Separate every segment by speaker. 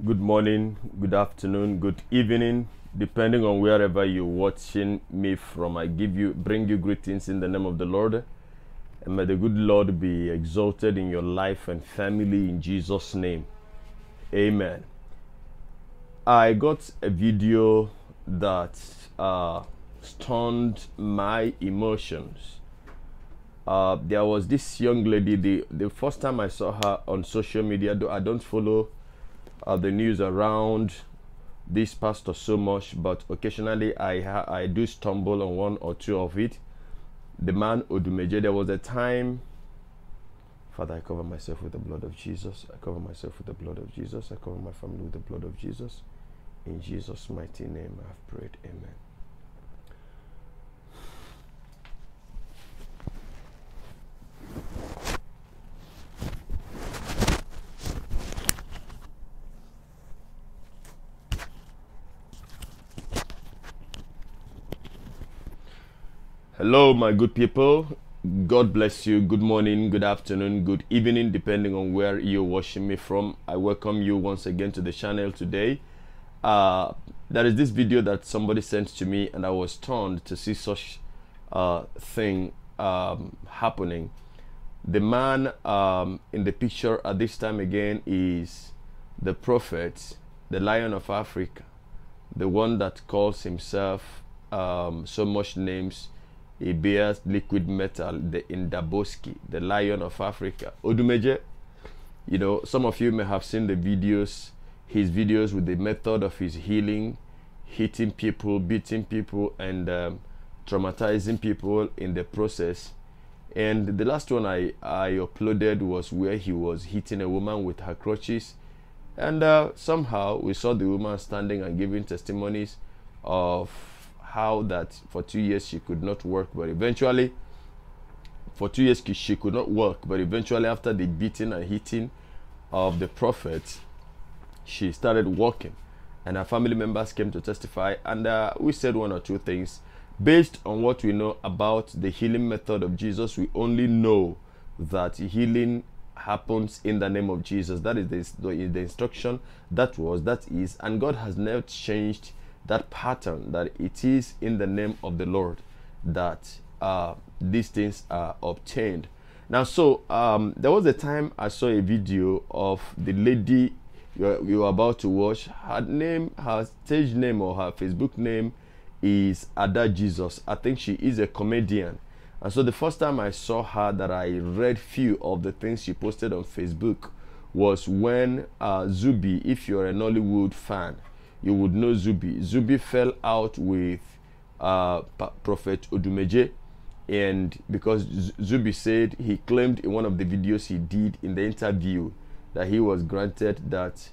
Speaker 1: good morning, good afternoon, good evening, depending on wherever you're watching me from. I give you bring you greetings in the name of the Lord. And may the good Lord be exalted in your life and family in Jesus' name. Amen. I got a video that uh, stunned my emotions. Uh, there was this young lady. The the first time I saw her on social media, though I don't follow uh, the news around this pastor so much, but occasionally I I do stumble on one or two of it. The man Odumeje. There was a time. Father, I cover myself with the blood of Jesus. I cover myself with the blood of Jesus. I cover my family with the blood of Jesus. In Jesus' mighty name, I have prayed. Amen. Hello, my good people. God bless you. Good morning, good afternoon, good evening, depending on where you're watching me from. I welcome you once again to the channel today. Uh, there is this video that somebody sent to me, and I was stunned to see such uh, thing um, happening. The man um, in the picture at this time again is the prophet, the Lion of Africa, the one that calls himself um, so much names he bears liquid metal, the Indaboski, the lion of Africa. Odumeje, you know, some of you may have seen the videos, his videos with the method of his healing, hitting people, beating people, and um, traumatizing people in the process. And the last one I, I uploaded was where he was hitting a woman with her crutches. And uh, somehow we saw the woman standing and giving testimonies of how that for two years she could not work, but eventually, for two years she could not work, but eventually, after the beating and hitting of the prophet, she started working, and her family members came to testify, and uh, we said one or two things based on what we know about the healing method of Jesus. We only know that healing happens in the name of Jesus. That is the, the instruction that was, that is, and God has never changed that pattern that it is in the name of the Lord that uh, these things are obtained. Now, so um, there was a time I saw a video of the lady you you were about to watch. Her name, her stage name or her Facebook name is Ada Jesus. I think she is a comedian. And so the first time I saw her that I read few of the things she posted on Facebook was when uh, Zubby, if you're a Nollywood fan, you would know Zubby. Zubby fell out with uh, Prophet Odumeje, and because Zubby said he claimed in one of the videos he did in the interview that he was granted that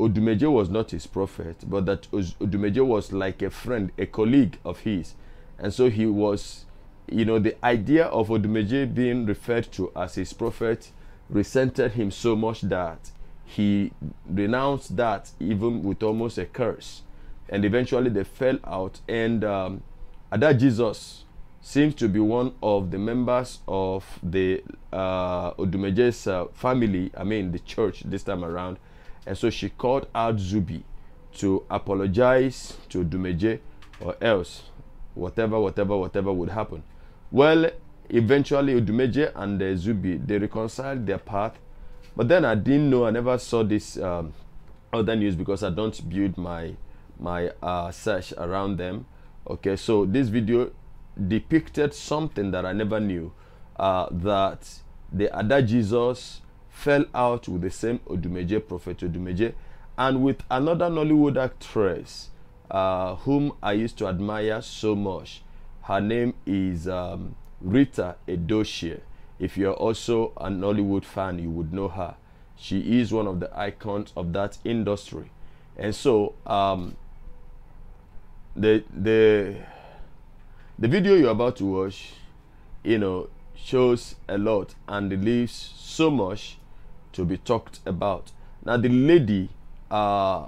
Speaker 1: Odumeje was not his prophet, but that Odumeje was like a friend, a colleague of his, and so he was, you know, the idea of Odumeje being referred to as his prophet resented him so much that he renounced that even with almost a curse. And eventually they fell out. And um, Ada Jesus seems to be one of the members of the uh, Odumeje's uh, family, I mean the church this time around. And so she called out Zubby to apologize to Odumeje or else whatever, whatever, whatever would happen. Well, eventually Odumeje and uh, Zubby, they reconciled their path but then I didn't know. I never saw this um, other news because I don't build my my uh, search around them. Okay, so this video depicted something that I never knew. Uh, that the other Jesus fell out with the same Odumeje, Prophet Odumeje, and with another Nollywood actress uh, whom I used to admire so much. Her name is um, Rita Edochie. If you're also an Nollywood fan, you would know her. She is one of the icons of that industry. And so um, the the the video you're about to watch, you know, shows a lot and leaves so much to be talked about. Now the lady uh,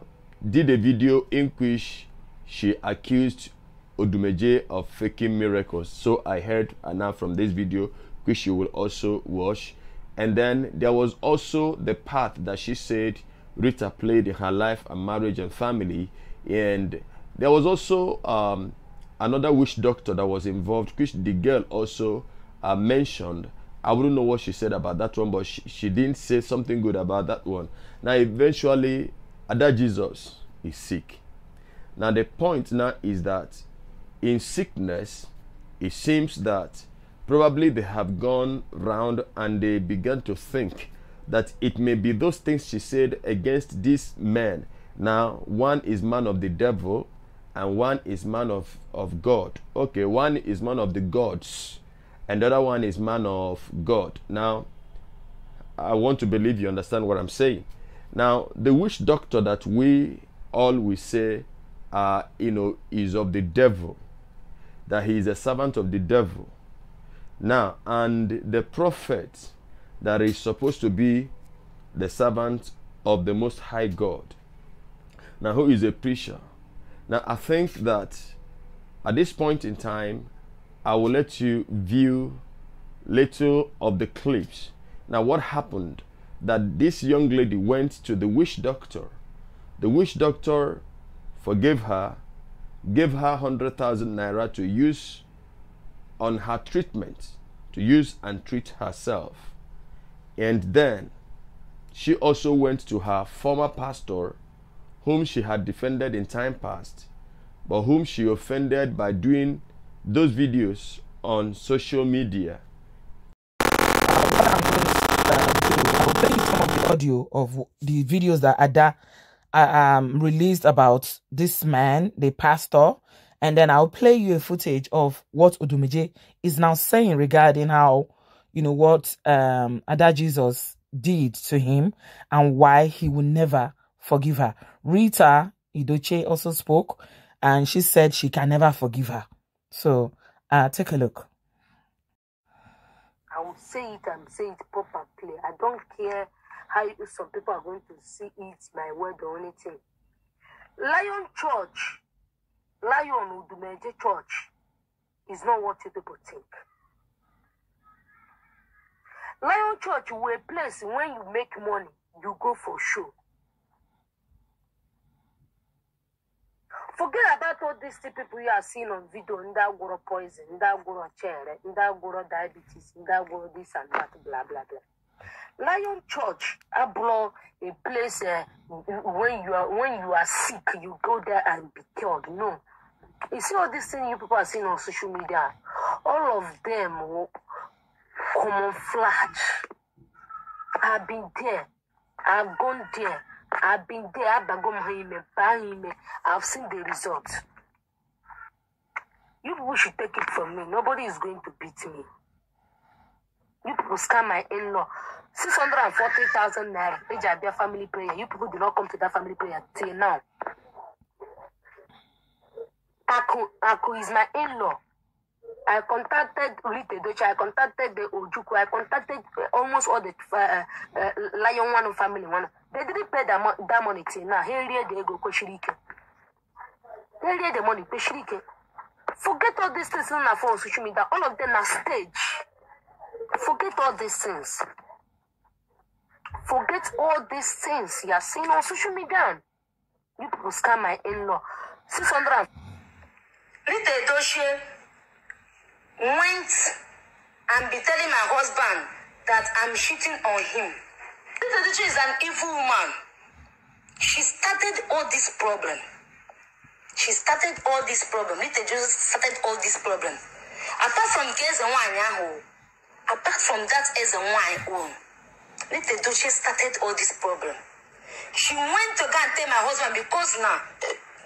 Speaker 1: did a video in which she accused Odumeje of faking miracles. So I heard and now from this video which you will also watch. And then there was also the part that she said Rita played in her life and marriage and family. And there was also um, another witch doctor that was involved, which the girl also uh, mentioned. I wouldn't know what she said about that one, but she, she didn't say something good about that one. Now, eventually, Ada Jesus is sick. Now, the point now is that in sickness, it seems that probably they have gone round and they began to think that it may be those things she said against this man. Now, one is man of the devil and one is man of, of God. Okay, one is man of the gods and the other one is man of God. Now, I want to believe you understand what I'm saying. Now, the witch doctor that we all we say, uh, you know, is of the devil, that he is a servant of the devil. Now, and the prophet that is supposed to be the servant of the Most High God. Now, who is a preacher? Now, I think that at this point in time, I will let you view little of the clips. Now, what happened? That this young lady went to the witch doctor. The witch doctor forgave her, gave her 100,000 naira to use on her treatment, to use and treat herself. And then she also went to her former pastor, whom she had defended in time past, but whom she offended by doing those videos on social media.
Speaker 2: Audio of the videos that Ada uh, um, released about this man, the pastor, and then I'll play you a footage of what Odumeje is now saying regarding how, you know, what um, Ada Jesus did to him and why he will never forgive her. Rita Edochie also spoke and she said she can never forgive her. So uh, take a look.
Speaker 3: I will say it and say it properly. I don't care how some people are going to see it, my word or anything. Lion Church, Lion Udumeje Church is not what you people think. Lion Church will a place when you make money, you go for show. Forget about all these people you are seeing on video, ndagoro poison, ndagoro chere, ndagoro diabetes, ndagoro this and that, blah, blah, blah. Lion Church, Ablo, a place uh, when you are when you are sick, you go there and be cured. No, you see all these things you people are seeing on social media. All of them will camouflage. I've been there. I've gone there. I've been there. I've been I've seen the result. You people should take it from me. Nobody is going to beat me. You people scam my in-law. 640,000 naira. Age their family prayer. You people did not come to that family prayer till now. Aku, Aku is my in-law. I contacted Rite Doche, I contacted the Ojuku, I contacted almost all the uh, uh, Lion One family one. They didn't pay that, mo- that money till now. Here they go Koshirike. Here the money, Koshirike. Forget all these things on for social media. All of them are stage. Forget all these things. Forget all these things you are seeing on social media. You people scam my in-law. 600. Rite Doche went and be telling my husband that I'm cheating on him. Rita Doche is an evil woman. She started all this problem. She started all this problem. Rita Doche started all this problem. Apart from Gez and Wine, apart from that as a wine, Rita Doche started all this problem. She went to go and tell my husband because now,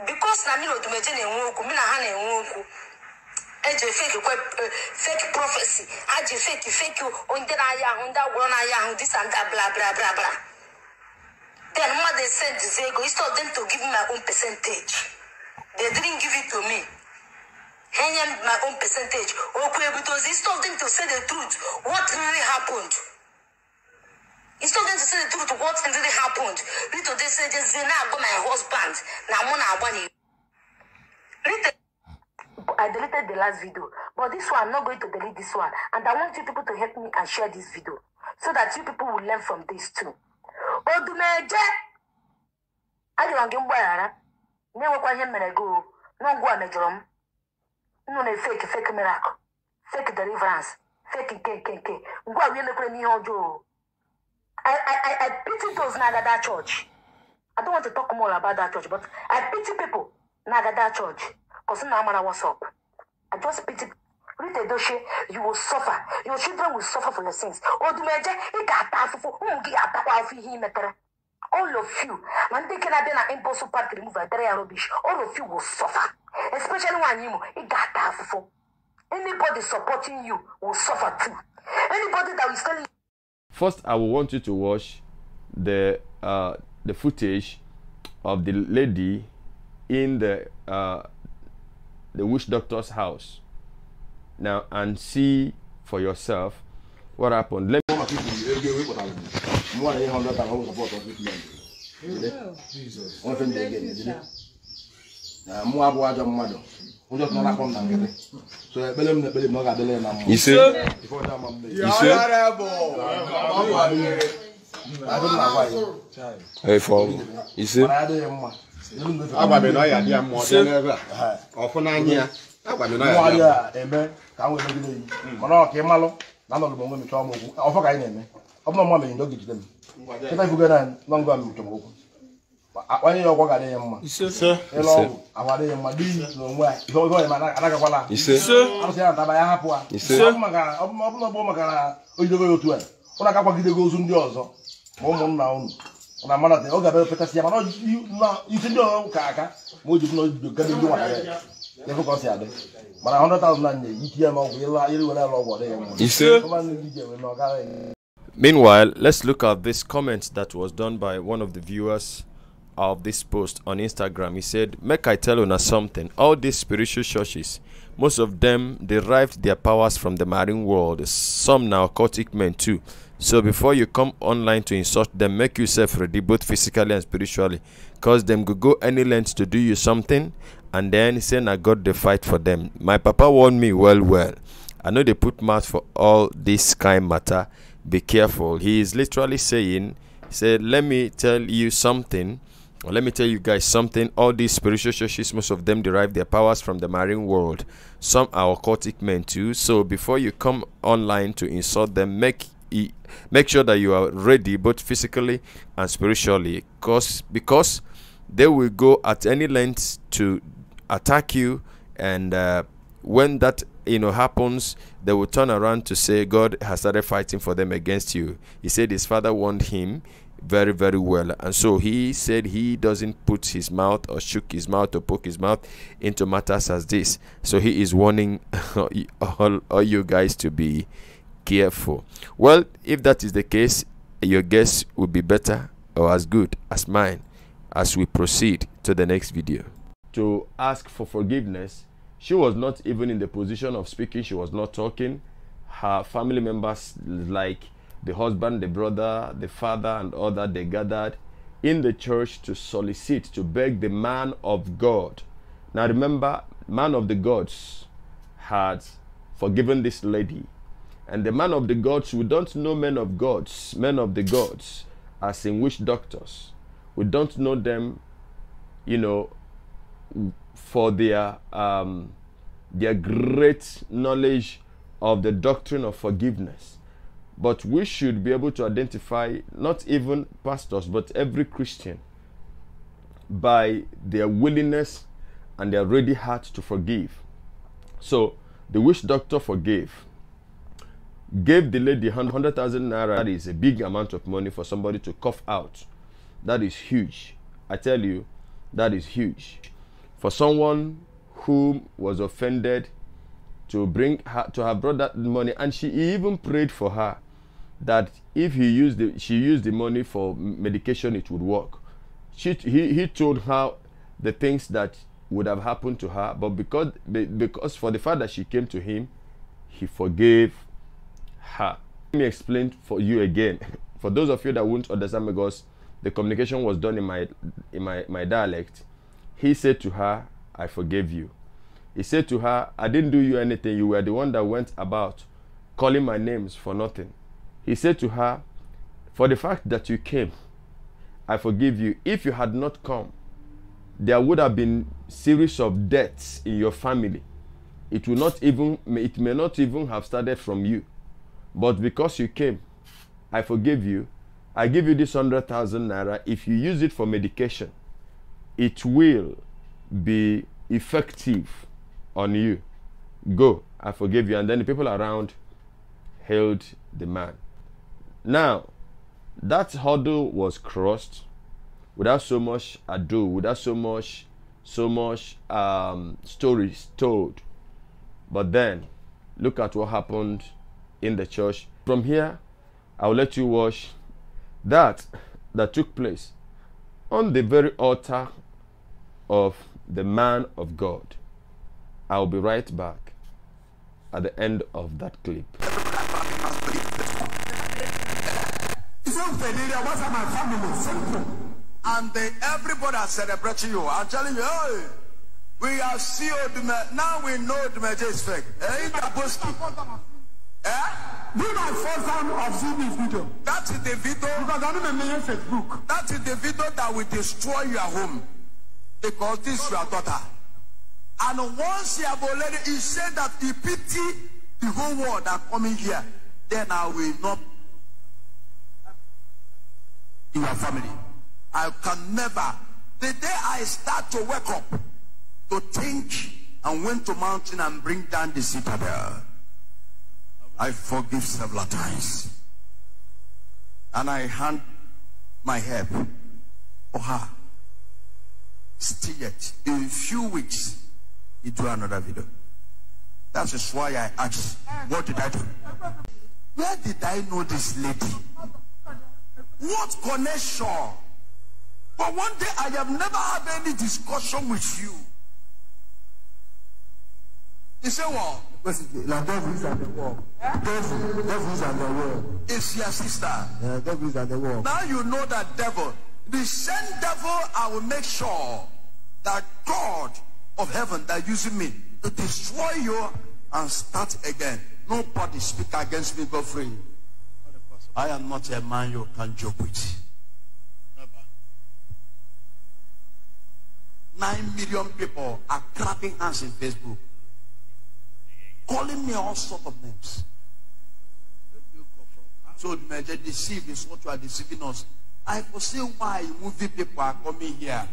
Speaker 3: because now me no do me jene nwoku, me na ha na nwoku. eji fake kwe fake prophecy. Aji fake fake ndị na-aya ahụ ndị agwụrụ na-aya ahụ this and that bla bla bla bla. Then mmadụ send the ego instead them to give me my own percentage they didn't give it to me. Ha nye m my own percentage. Okwu ebutozi instead of them to say the truth what really happened instead of them to say the truth what really happened rito they say jezie na-agwa my husband. Na mụ na-agba na Rita I deleted the last video, but this one I'm not going to delete this one, and I want you people to help me and share this video so that you people will learn from this too. Odumeje! Ajụrụ m gị mgbaghara na-enwekwa ihe mere gị o n'ọgwụ a mejọrọ m nnụ na fake fake miracle. Fake deliverance. Fake nke nke nke. Ngwa ahụ emekwere m ihe ọjọọ I, I, I, pity those na-aga that church I don't want to talk more about that church but I pity people na-aga that church because na amara what's up I just pity Rite Edochie, you will suffer. Your children will suffer for your sins. Ị metere. All of you, ma ndị nke na-abịa na impulse park removal dere ya rubbish, all of you will suffer. Especially nwaanyị Imo, ị ga-ata. Anybody supporting you will suffer too. Anybody that is telling you
Speaker 1: First, I will want you to watch the uh, the footage of the lady in the uh, the witch doctor's house. Now and see for yourself what happened. Let
Speaker 4: maka ibu ego ewe kpọtara mụ na ihe hundred thousand ọgwụ support of treatment nwefe ndị ege ejide na mụ abụọ ajọ mmadụ ụjọ tụrụ na akpọ m na nkịtị so ekpere m na ekpere m na ọ ga-adịrị ya na mma
Speaker 1: ise?
Speaker 4: Ife ọjọọ ama m na-eme.
Speaker 1: ise?
Speaker 4: Ọ bụ adịghị adị m na-agwa ya
Speaker 1: efo ise
Speaker 4: mana ya adịghị mma Elu m na-efe-
Speaker 5: agwa m na ọ ya dị ya mma ọ dị n'ebe a
Speaker 4: Ha.
Speaker 5: ọfụ n'anya ya agwa m na ọ
Speaker 4: Mụ
Speaker 5: ya dị
Speaker 4: adịghị
Speaker 5: ya
Speaker 4: a eme ka m wee megide yi. Mana ọ ka ị malụ na anọghị m onwe m chọọ m okwu ọfọ ka anyị na-eme ọ bụrụ mma mere ndị oge jide m kịta ifugo na nọ ngwa m chọrọ okwu akpanye ya ọgwọ ga-adị mma ịlụ ọgwụ ahụ adịghị mma dị na onwe ya ihe ihe ọyịma anagakwala arụsị ya ntaba ya hapụ ha ọ bụ maka ọ bụ ọ bụ na ọ bụ maka na o jidogo ya otu a ụnụ aka kwagidego ozu ndị ọzọ ma ụmụnna unu na amanata ọ ga-abịa pechasị ya mana ọ ji- na isi ndị ọzọ ka aka ma o ji na ojido gaba ndị nwata ya ebe ka ọ si adị mana 100,000 na nye iti ya n'ọgwụ iri were ala ọgwụ ọ mma
Speaker 1: ise
Speaker 4: Ọma ndị ije wee na ọ gaghị
Speaker 1: Meanwhile, let's look at this comment that was done by one of the viewers of this post on Instagram. He said, Make I tell you something. All these spiritual churches, most of them derived their powers from the marine world. Some occultic men too. So before you come online to insult them, make yourself ready both physically and spiritually. Cause them could go any length to do you something and then say na God the fight for them. My papa warned me well well. I know they put mouth for all this kind matter. Be careful. He is literally saying, he said, Let me tell you something, or let me tell you guys something. All these spiritual churches, most of them derive their powers from the marine world. Some are occultic men too. So before you come online to insult them, make e- make sure that you are ready both physically and spiritually. Cause because they will go at any length to attack you and uh, when that you know happens they will turn around to say god has started fighting for them against you he said his father warned him very very well. And so he said he doesn't put his mouth or shook his mouth or poke his mouth into matters as this. So he is warning all, all you guys to be careful. Well if that is the case your guess will be better or as good as mine as we proceed to the next video. To ask for forgiveness she was not even in the position of speaking. She was not talking. Her family members like the husband the brother the father and other they gathered in the church to solicit to beg the man of god. Now remember man of the gods had forgiven this lady. And the man of the gods we don't know men of gods men of the gods as in witch doctors. We don't know them you know for their um, their great knowledge of the doctrine of forgiveness. But we should be able to identify not even pastors, but every Christian by their willingness and their ready heart to forgive. So the witch doctor forgave, gave the lady 100,000 naira. That is a big amount of money for somebody to cough out. That is huge. I tell you, that is huge. For someone who was offended to bring her to have brought that money, and she even prayed for her that if he used the she used the money for medication, it would work. She he, he told her the things that would have happened to her, but because because for the fact that she came to him, he forgave her. Let me explain for you again. For those of you that won't understand because the communication was done in my in my, my dialect, he said to her, I forgave you. He said to her, I didn't do you anything. You were the one that went about calling my names for nothing. He said to her, For the fact that you came I forgive you. If you had not come, there would have been series of deaths in your family. It will not even it may not even have started from you. But because you came, I forgive you. I give you this 100,000 naira. If you use it for medication, it will be effective on you. Go, I forgive you. And then the people around held the man. Now, that hurdle was crossed without so much ado, without so much, so much um, stories told. But then, look at what happened in the church. From here, I'll let you watch that that took place on the very altar of the man of God. I'll be right back at the end of that clip.
Speaker 6: My family, simple. And they, everybody is celebrating you. I'm telling you, hey, we are sealed. Now we know the magic is fake. Eh?
Speaker 7: Do my first time of seeing this video.
Speaker 6: That is the video.
Speaker 7: Because I don't Facebook.
Speaker 6: That is the video that will destroy your home. Because this is your daughter. And once you have already, he said that he pity the whole world that coming here. Then I will not in your family. I can never. The day I start to wake up to think and went to mountain and bring down the citadel, I forgive several times. And I hand my help for her. Still yet, in a few weeks, he do another video. That is why I asked, what did I do? Where did I know this lady? What connection? But one day I have never had any discussion with you. He said what?
Speaker 7: La devil is at the wall. Eh? Devil, devil is at the wall.
Speaker 6: It's your sister.
Speaker 7: Yeah, devil is at the wall.
Speaker 6: Now you know that devil. The same devil, I will make sure that God of heaven that using me to destroy you and start again. Nobody speak against me, go free. I am not a man you can joke with. Never. Nine million people are clapping hands in Facebook, calling me all sorts of names. So they deceive is what you are deceiving us. I foresee why movie people are coming here.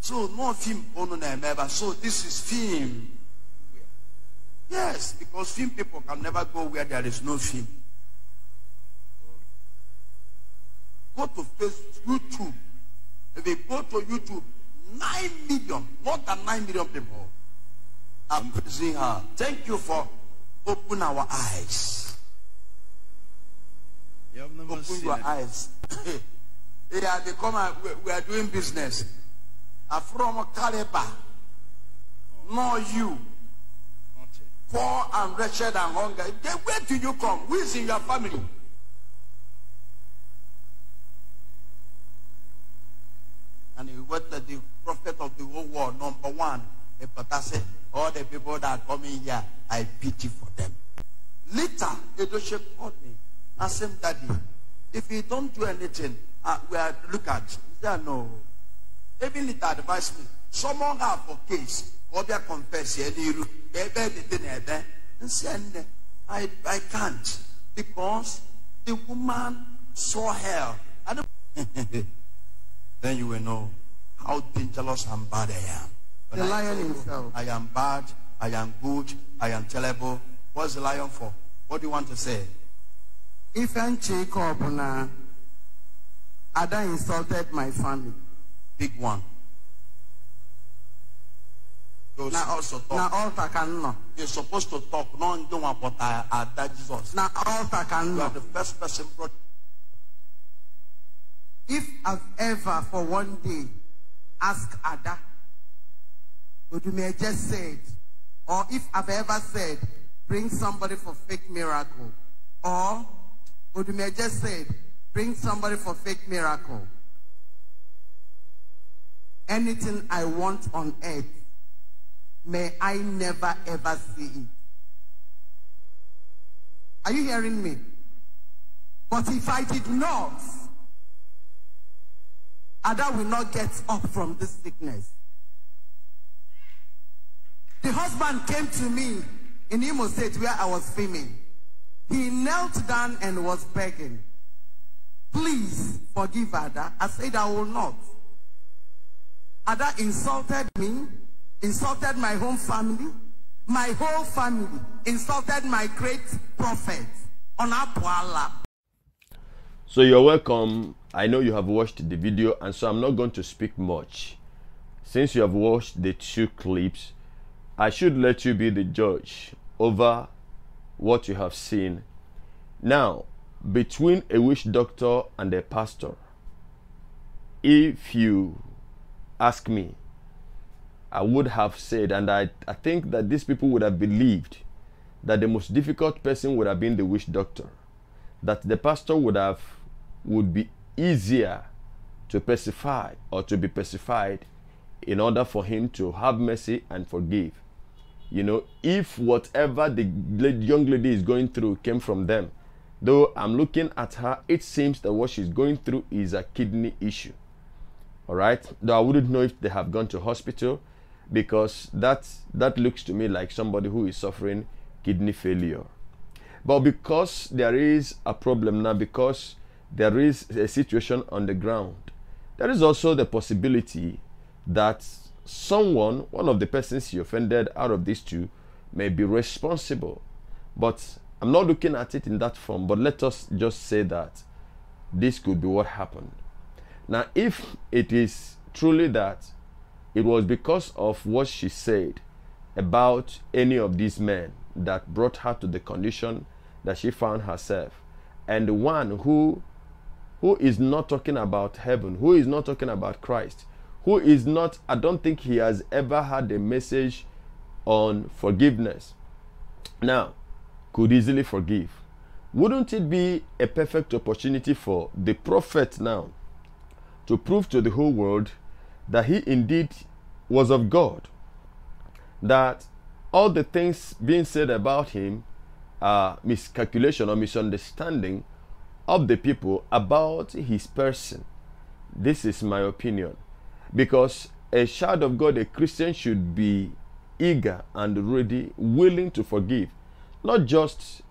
Speaker 6: So no film on remember. So this is film. Yes, because film people can never go where there is no film. Go to Facebook, YouTube. If they go to YouTube, 9 million, more than 9 million people are praising her. Thank you for opening our eyes.
Speaker 8: You have never
Speaker 6: Open your
Speaker 8: it.
Speaker 6: eyes. yeah, they come and we, we are doing business. I'm from Calabar. No you. Poor and wretched and hungry. Where do you come? Who is in your family? To the prophet of the whole world, number one. The said, all the people that are coming here, I pity for them. Later, Edochie called me and said, Daddy, if you don't do anything, uh, we are look at. He said, no. Even later advised me, someone have a case, or a confess. And said, I, I can't because the woman saw hell. Then you will know how dangerous and bad I am. When
Speaker 7: The
Speaker 6: I
Speaker 7: lion himself.
Speaker 6: I am bad, I am good, I am terrible. What's the lion for? What do you want to say?
Speaker 7: If I'm Jacob, na, Ada insulted my family.
Speaker 6: Big one. You're
Speaker 7: Na,
Speaker 6: supposed to
Speaker 7: na
Speaker 6: talk.
Speaker 7: altar can no.
Speaker 6: You're supposed to talk. No, don't want but I, I that Jesus.
Speaker 7: Na altar can
Speaker 6: You are the first person brought.
Speaker 7: If I've ever for one day asked Ada, Odume just said, or if I've ever said, bring somebody for fake miracle, or Odume just said, bring somebody for fake miracle. Anything I want on earth, may I never ever see it. Are you hearing me? But if I did not, Ada will not get up from this sickness. The husband came to me in Imo State where I was filming. He knelt down and was begging, Please forgive Ada. I said, I will not. Ada insulted me, insulted my home family, my whole family, insulted my great prophet on Apuala.
Speaker 1: So you're welcome. I know you have watched the video, and so I'm not going to speak much. Since you have watched the two clips, I should let you be the judge over what you have seen. Now, between a witch doctor and a pastor, if you ask me, I would have said, and I, I think that these people would have believed that the most difficult person would have been the witch doctor, that the pastor would have would be easier to pacify or to be pacified in order for him to have mercy and forgive. You know, if whatever the young lady is going through came from them, though I'm looking at her, it seems that what she's going through is a kidney issue. All right, though I wouldn't know if they have gone to hospital because that that looks to me like somebody who is suffering kidney failure. But because there is a problem now, because there is a situation on the ground, there is also the possibility that someone, one of the persons you offended out of these two, may be responsible. But I'm not looking at it in that form, but let us just say that this could be what happened. Now, if it is truly that it was because of what she said about any of these men that brought her to the condition that she found herself, and the one who who is not talking about heaven, who is not talking about Christ, who is not, I don't think he has ever had a message on forgiveness. Now, could easily forgive. Wouldn't it be a perfect opportunity for the prophet now to prove to the whole world that he indeed was of God? That all the things being said about him are miscalculation or misunderstanding of the people about his person. This is my opinion. Because a child of God, a Christian, should be eager and ready, willing to forgive. Not just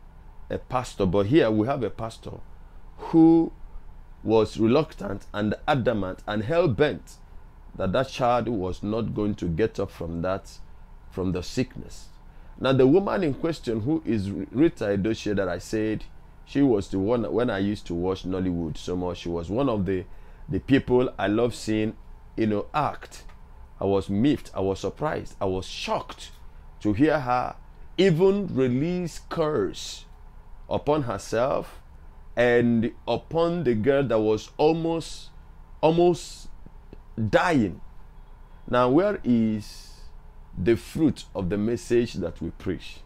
Speaker 1: a pastor, but here we have a pastor who was reluctant and adamant and hell bent that that child was not going to get up from that, from the sickness. Now, the woman in question, who is Rita Edochie, that I said she was the one when I used to watch Nollywood so much. She was one of the the people I love seeing, you know, act. I was miffed. I was surprised. I was shocked to hear her even release curse upon herself and upon the girl that was almost almost dying. Now, where is the fruit of the message that we preach?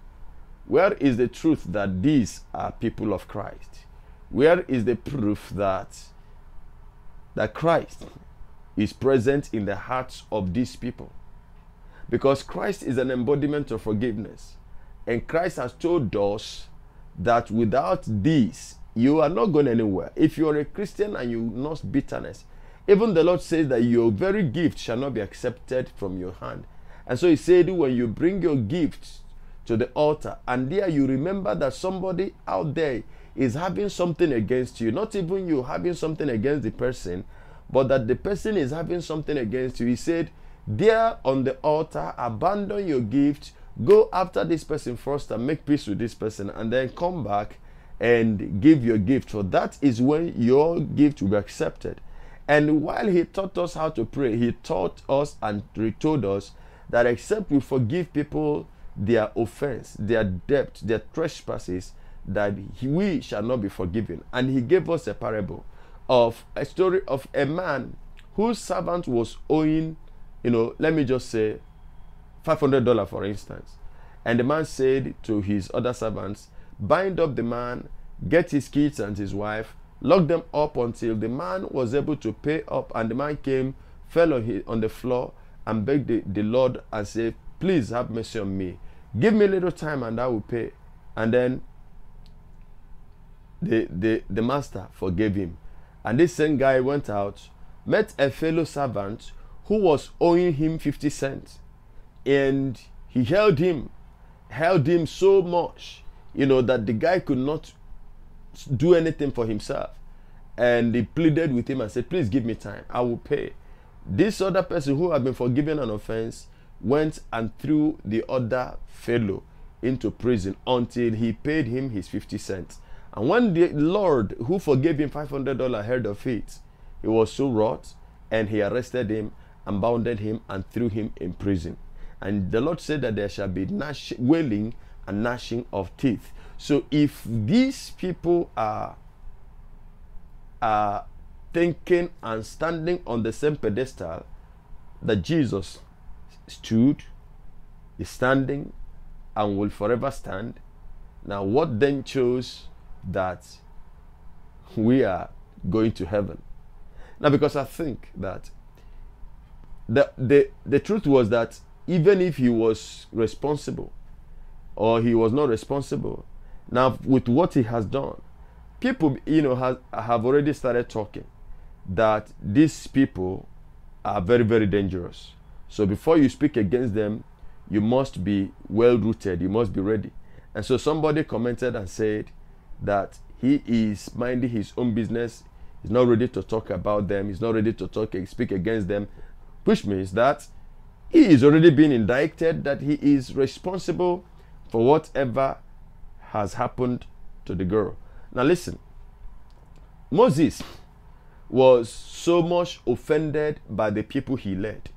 Speaker 1: Where is the truth that these are people of Christ? Where is the proof that that Christ is present in the hearts of these people? Because Christ is an embodiment of forgiveness. And Christ has told us that without this, you are not going anywhere. If you are a Christian and you not bitterness, even the Lord says that your very gift shall not be accepted from your hand. And so he said, when you bring your gifts to the altar and there you remember that somebody out there is having something against you, not even you having something against the person, but that the person is having something against you. He said, There on the altar, abandon your gift, go after this person first and make peace with this person, and then come back and give your gift. For that is when your gift will be accepted. And while he taught us how to pray, he taught us and retold us that except we forgive people their offense, their debt, their trespasses, that we shall not be forgiven. And he gave us a parable of a story of a man whose servant was owing, you know, let me just say, $500 for instance. And the man said to his other servants, bind up the man, get his kids and his wife, lock them up until the man was able to pay up. And the man came, fell on, his, on the floor, and begged the, the Lord and said, Please have mercy on me. Give me a little time and I will pay. And then the, the, the master forgave him. And this same guy went out, met a fellow servant who was owing him 50 cents. And he held him, held him so much, you know, that the guy could not do anything for himself. And he pleaded with him and said, Please give me time, I will pay. This other person who had been forgiven an offense went and threw the other fellow into prison until he paid him his 50 cents. And when the Lord, who forgave him $500, heard of it, he was so wroth and he arrested him and bounded him and threw him in prison. And the Lord said that there shall be gnash, wailing and gnashing of teeth. So if these people are, are thinking and standing on the same pedestal that Jesus stood, is standing, and will forever stand, now what then shows that we are going to heaven? Now, because I think that the, the, the truth was that even if he was responsible or he was not responsible, now with what he has done, people, you know, have already started talking that these people are very, very dangerous. So before you speak against them, you must be well rooted, you must be ready. And so somebody commented and said that he is minding his own business, he's not ready to talk about them, he's not ready to talk and speak against them, which means that he is already being indicted, that he is responsible for whatever has happened to the girl. Now listen, Moses was so much offended by the people he led.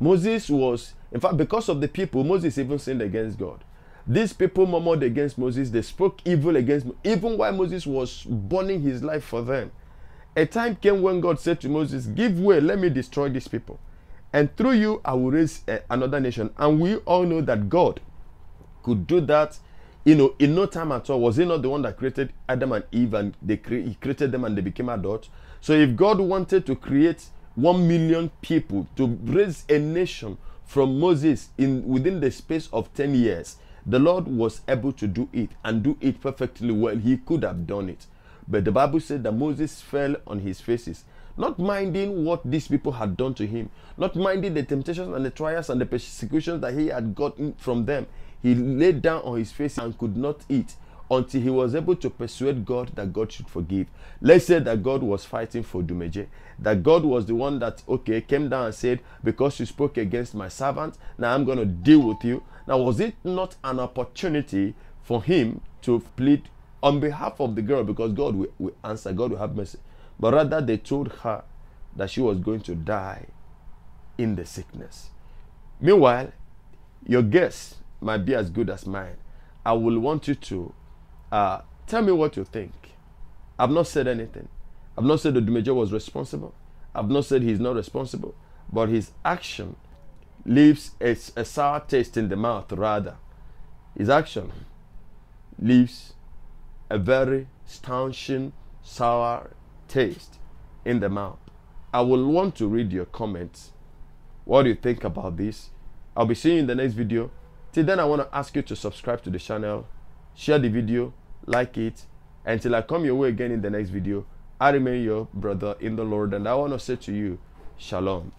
Speaker 1: Moses was, in fact, because of the people, Moses even sinned against God. These people murmured against Moses, they spoke evil against even while Moses was burning his life for them. A time came when God said to Moses, Give way, let me destroy these people. And through you, I will raise uh, another nation. And we all know that God could do that you know, in no time at all, was he not the one that created Adam and Eve and they cre- he created them and they became adults? So if God wanted to create one million people to raise a nation from Moses in within the space of 10 years, the Lord was able to do it and do it perfectly well. He could have done it. But the Bible said that Moses fell on his faces, not minding what these people had done to him, not minding the temptations and the trials and the persecutions that he had gotten from them. He laid down on his face and could not eat until he was able to persuade God that God should forgive. Let's say that God was fighting for Dumeje, that God was the one that, okay, came down and said, Because you spoke against my servant, now I'm going to deal with you. Now, was it not an opportunity for him to plead on behalf of the girl because God will, will answer, God will have mercy? But rather, they told her that she was going to die in the sickness. Meanwhile, your guess might be as good as mine. I will want you to uh, tell me what you think. I've not said anything. I've not said the Dumejo was responsible. I've not said he's not responsible. But his action leaves a, a sour taste in the mouth, rather. His action leaves a very stanching, sour taste in the mouth. I will want to read your comments. What do you think about this? I'll be seeing you in the next video. Till then, I want to ask you to subscribe to the channel, share the video, like it. Until I come your way again in the next video, I remain your brother in the Lord, and I want to say to you, Shalom.